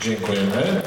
Dziękujemy.